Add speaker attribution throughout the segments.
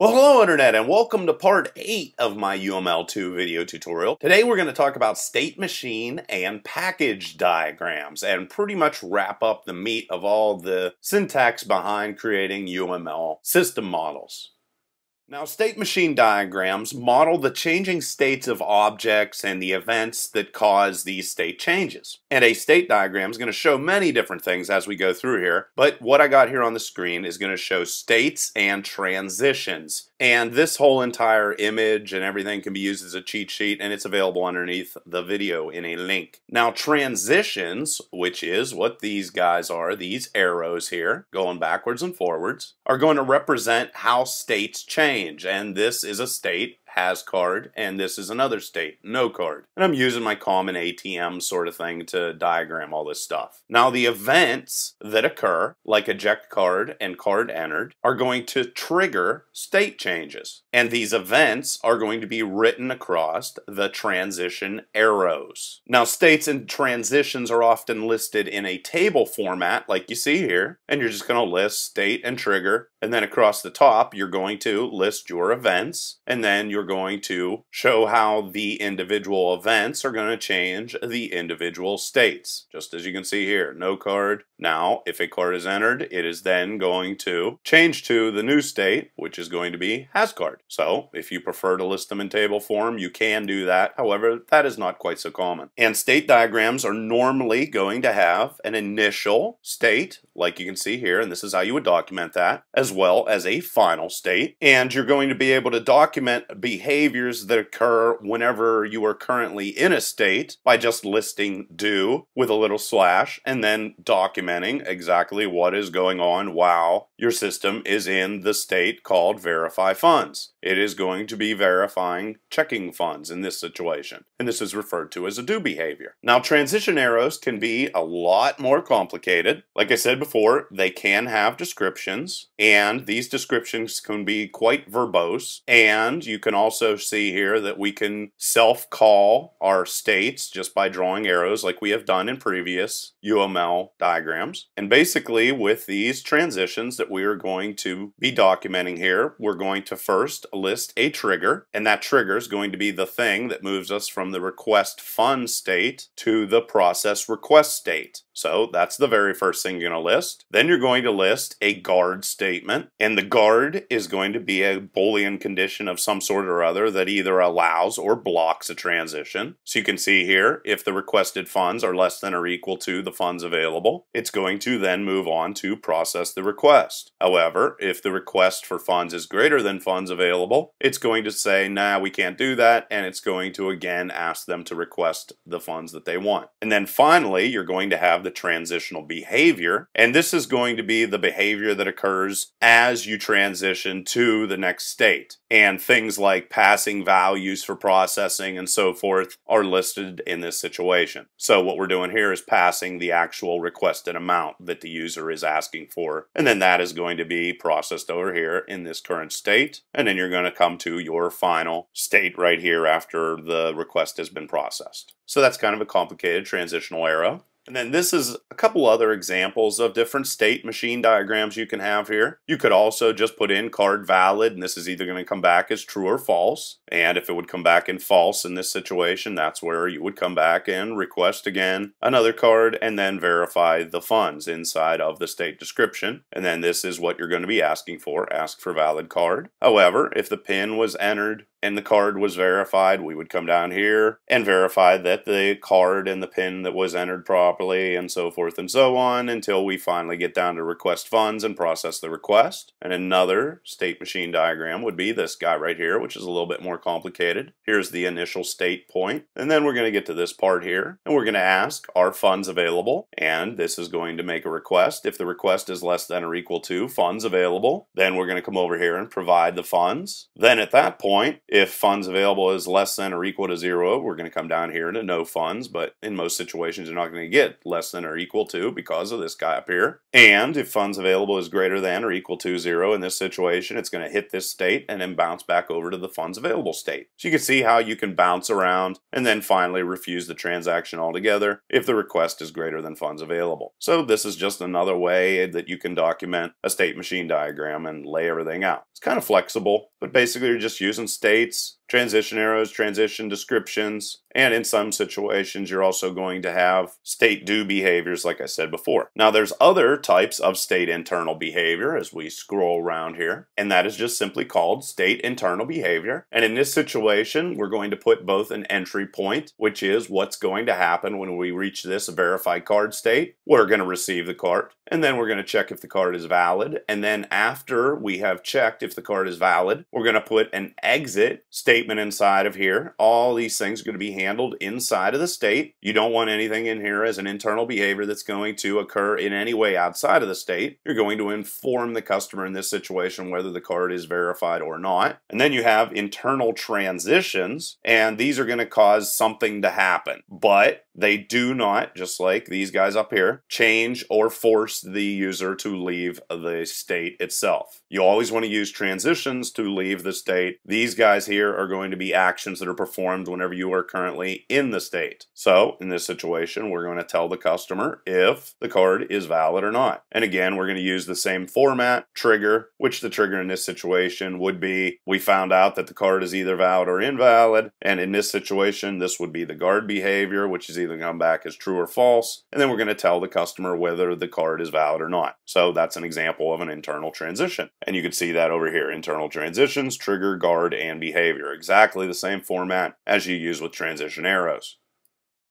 Speaker 1: Well, hello Internet and welcome to part 8 of my UML2 video tutorial. Today we're going to talk about state machine and package diagrams and pretty much wrap up the meat of all the syntax behind creating UML system models. Now, state machine diagrams model the changing states of objects and the events that cause these state changes. And a state diagram is going to show many different things as we go through here, but what I got here on the screen is going to show states and transitions. And this whole entire image and everything can be used as a cheat sheet and it's available underneath the video in a link. Now transitions, which is what these guys are, these arrows here, going backwards and forwards, are going to represent how states change. And this is a state has card, and this is another state, no card. And I'm using my common ATM sort of thing to diagram all this stuff. Now the events that occur, like eject card and card entered, are going to trigger state changes. And these events are going to be written across the transition arrows. Now states and transitions are often listed in a table format like you see here, and you're just going to list state and trigger, and then across the top you're going to list your events, and then you're you're going to show how the individual events are going to change the individual states. Just as you can see here, no card. Now, if a card is entered, it is then going to change to the new state, which is going to be has card. So, if you prefer to list them in table form, you can do that. However, that is not quite so common. And state diagrams are normally going to have an initial state, like you can see here, and this is how you would document that, as well as a final state. And you're going to be able to document behaviors that occur whenever you are currently in a state by just listing do with a little slash and then documenting exactly what is going on while your system is in the state called verify funds. It is going to be verifying checking funds in this situation, and this is referred to as a do behavior. Now, transition arrows can be a lot more complicated. Like I said before, they can have descriptions, and these descriptions can be quite verbose, and you can also see here that we can self-call our states just by drawing arrows like we have done in previous UML diagrams. And basically with these transitions that we are going to be documenting here, we're going to first list a trigger, and that trigger is going to be the thing that moves us from the request fund state to the process request state. So that's the very first thing you're going to list. Then you're going to list a guard statement, and the guard is going to be a Boolean condition of some sort or other that either allows or blocks a transition. So you can see here, if the requested funds are less than or equal to the funds available, it's going to then move on to process the request. However, if the request for funds is greater than funds available, it's going to say, nah, we can't do that, and it's going to again ask them to request the funds that they want. And then finally, you're going to have the transitional behavior, and this is going to be the behavior that occurs as you transition to the next state. And things like passing values for processing and so forth are listed in this situation. So what we're doing here is passing the actual requested amount that the user is asking for, and then that is going to be processed over here in this current state, and then you're going to come to your final state right here after the request has been processed. So that's kind of a complicated transitional arrow. And then this is a couple other examples of different state machine diagrams you can have here. You could also just put in card valid, and this is either going to come back as true or false. And if it would come back in false in this situation, that's where you would come back and request again another card and then verify the funds inside of the state description. And then this is what you're going to be asking for, ask for valid card. However, if the PIN was entered and the card was verified, we would come down here and verify that the card and the PIN that was entered properly and so forth and so on until we finally get down to request funds and process the request. And another state machine diagram would be this guy right here, which is a little bit more complicated. Here's the initial state point, and then we're going to get to this part here, and we're going to ask, are funds available? And this is going to make a request. If the request is less than or equal to funds available, then we're going to come over here and provide the funds. Then at that point, If funds available is less than or equal to zero, we're going to come down here to no funds, but in most situations you're not going to get less than or equal to because of this guy up here. And if funds available is greater than or equal to zero in this situation, it's going to hit this state and then bounce back over to the funds available state. So you can see how you can bounce around and then finally refuse the transaction altogether if the request is greater than funds available. So this is just another way that you can document a state machine diagram and lay everything out. It's kind of flexible, but basically you're just using states, transition arrows, transition descriptions, and in some situations you're also going to have state do behaviors like I said before. Now there's other types of state internal behavior as we scroll around here, and that is just simply called state internal behavior. And in this situation, we're going to put both an entry point, which is what's going to happen when we reach this verified card state. We're going to receive the card, and then we're going to check if the card is valid. And then after we have checked if the card is valid, we're going to put an exit state statement inside of here. All these things are going to be handled inside of the state. You don't want anything in here as an internal behavior that's going to occur in any way outside of the state. You're going to inform the customer in this situation whether the card is verified or not. And then you have internal transitions, and these are going to cause something to happen. But they do not, just like these guys up here, change or force the user to leave the state itself. You always want to use transitions to leave the state. These guys here are going to be actions that are performed whenever you are currently in the state. So in this situation, we're going to tell the customer if the card is valid or not. And again, we're going to use the same format, trigger, which the trigger in this situation would be, we found out that the card is either valid or invalid. And in this situation, this would be the guard behavior, which is either come back as true or false. And then we're going to tell the customer whether the card is valid or not. So that's an example of an internal transition. And you can see that over here, internal transitions, trigger, guard, and behavior exactly the same format as you use with transition arrows.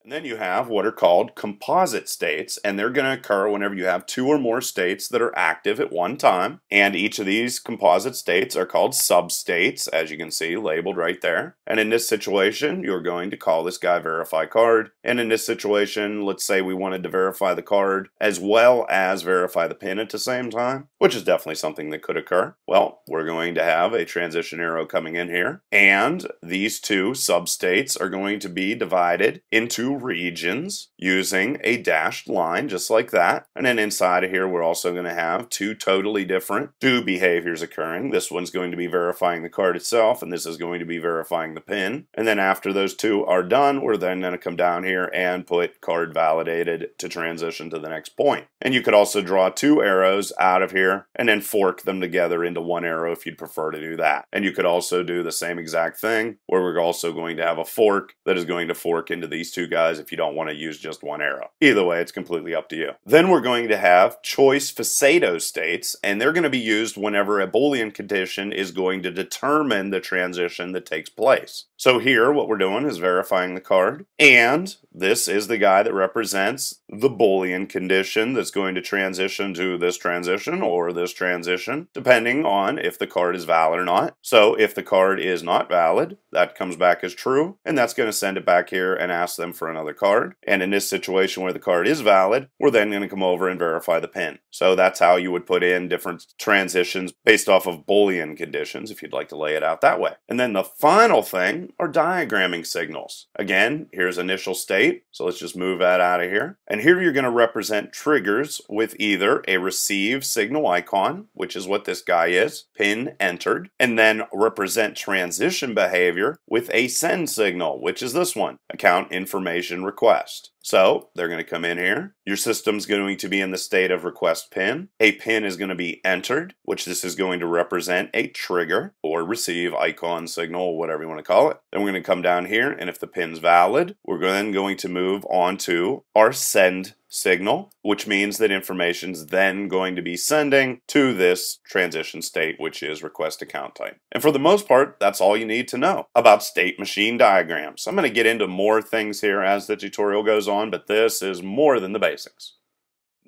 Speaker 1: And then you have what are called composite states, and they're going to occur whenever you have two or more states that are active at one time. And each of these composite states are called substates, as you can see labeled right there. And in this situation, you're going to call this guy verify card. And in this situation, let's say we wanted to verify the card as well as verify the pin at the same time, which is definitely something that could occur. Well, we're going to have a transition arrow coming in here, and these two substates are going to be divided into regions using a dashed line just like that. And then inside of here, we're also going to have two totally different do behaviors occurring. This one's going to be verifying the card itself, and this is going to be verifying the pin. And then after those two are done, we're then going to come down here and put card validated to transition to the next point. And you could also draw two arrows out of here and then fork them together into one arrow if you'd prefer to do that. And you could also do the same exact thing where we're also going to have a fork that is going to fork into these two guys guys if you don't want to use just one arrow. Either way, it's completely up to you. Then we're going to have choice facetto states, and they're going to be used whenever a Boolean condition is going to determine the transition that takes place. So here, what we're doing is verifying the card, and this is the guy that represents the Boolean condition that's going to transition to this transition or this transition, depending on if the card is valid or not. So if the card is not valid, that comes back as true, and that's going to send it back here and ask them for another card. And in this situation where the card is valid, we're then going to come over and verify the pin. So that's how you would put in different transitions based off of Boolean conditions, if you'd like to lay it out that way. And then the final thing are diagramming signals. Again, here's initial state, so let's just move that out of here. And here you're going to represent triggers with either a receive signal icon, which is what this guy is, pin entered, and then represent transition behavior with a send signal, which is this one, account information request. So they're going to come in here. Your system's going to be in the state of request pin. A pin is going to be entered, which this is going to represent a trigger or receive icon signal, whatever you want to call it. Then we're going to come down here, and if the pin's valid, we're then going to move on to our send signal, which means that information is then going to be sending to this transition state, which is request account type. And for the most part, that's all you need to know about state machine diagrams. I'm going to get into more things here as the tutorial goes on, but this is more than the basics.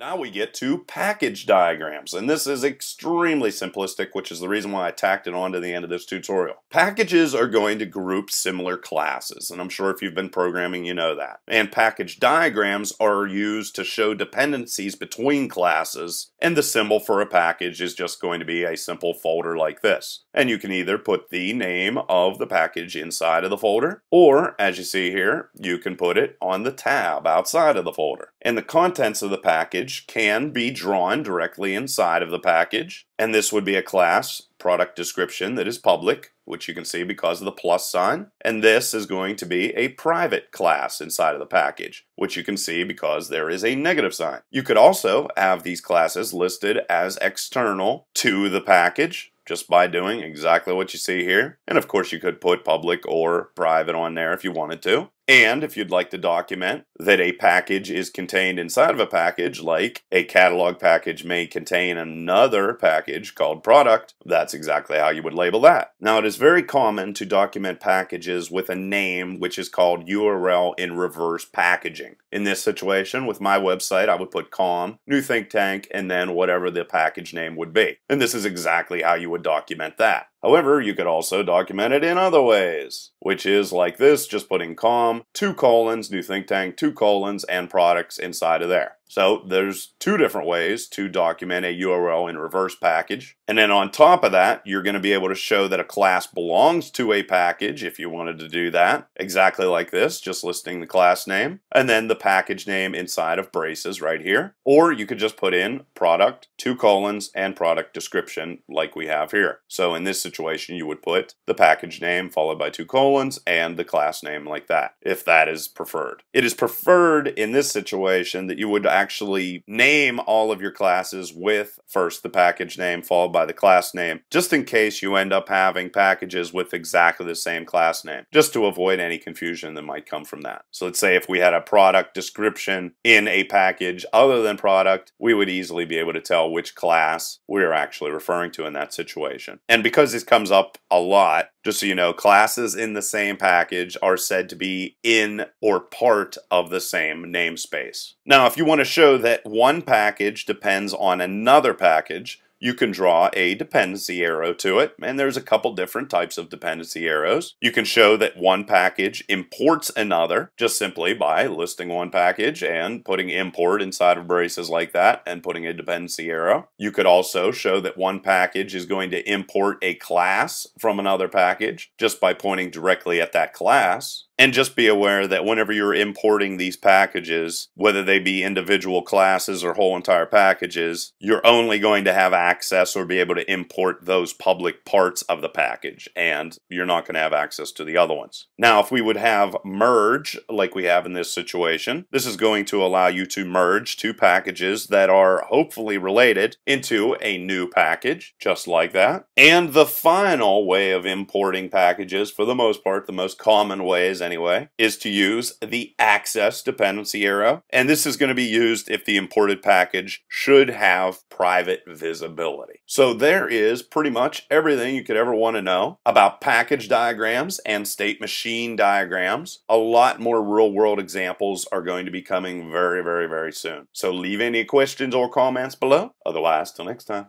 Speaker 1: Now we get to package diagrams, and this is extremely simplistic, which is the reason why I tacked it on to the end of this tutorial. Packages are going to group similar classes, and I'm sure if you've been programming, you know that. And package diagrams are used to show dependencies between classes, and the symbol for a package is just going to be a simple folder like this. And you can either put the name of the package inside of the folder, or, as you see here, you can put it on the tab outside of the folder. And the contents of the package can be drawn directly inside of the package. And this would be a class product description that is public, which you can see because of the plus sign. And this is going to be a private class inside of the package, which you can see because there is a negative sign. You could also have these classes listed as external to the package, just by doing exactly what you see here. And of course you could put public or private on there if you wanted to. And if you'd like to document that a package is contained inside of a package, like a catalog package may contain another package called product, that's exactly how you would label that. Now, it is very common to document packages with a name which is called URL in reverse packaging. In this situation, with my website, I would put com, new think tank, and then whatever the package name would be. And this is exactly how you would document that. However, you could also document it in other ways, which is like this, just putting com, two colons, new think tank, two colons, and products inside of there. So there's two different ways to document a URL in reverse package. And then on top of that, you're going to be able to show that a class belongs to a package if you wanted to do that. Exactly like this, just listing the class name and then the package name inside of braces right here. Or you could just put in product, two colons, and product description like we have here. So in this situation, you would put the package name followed by two colons and the class name like that, if that is preferred. It is preferred in this situation that you would actually name all of your classes with first the package name followed by the class name, just in case you end up having packages with exactly the same class name, just to avoid any confusion that might come from that. So let's say if we had a product description in a package other than product, we would easily be able to tell which class we're actually referring to in that situation. And because this comes up a lot, just so you know, classes in the same package are said to be in or part of the same namespace. Now, if you want to show that one package depends on another package, you can draw a dependency arrow to it, and there's a couple different types of dependency arrows. You can show that one package imports another, just simply by listing one package and putting import inside of braces like that and putting a dependency arrow. You could also show that one package is going to import a class from another package just by pointing directly at that class. And just be aware that whenever you're importing these packages, whether they be individual classes or whole entire packages, you're only going to have access or be able to import those public parts of the package, and you're not going to have access to the other ones. Now, if we would have merge, like we have in this situation, this is going to allow you to merge two packages that are hopefully related into a new package, just like that. And the final way of importing packages, for the most part, the most common ways anyway, is to use the access dependency arrow. And this is going to be used if the imported package should have private visibility. So there is pretty much everything you could ever want to know about package diagrams and state machine diagrams. A lot more real world examples are going to be coming very, very, very soon. So leave any questions or comments below. Otherwise, till next time.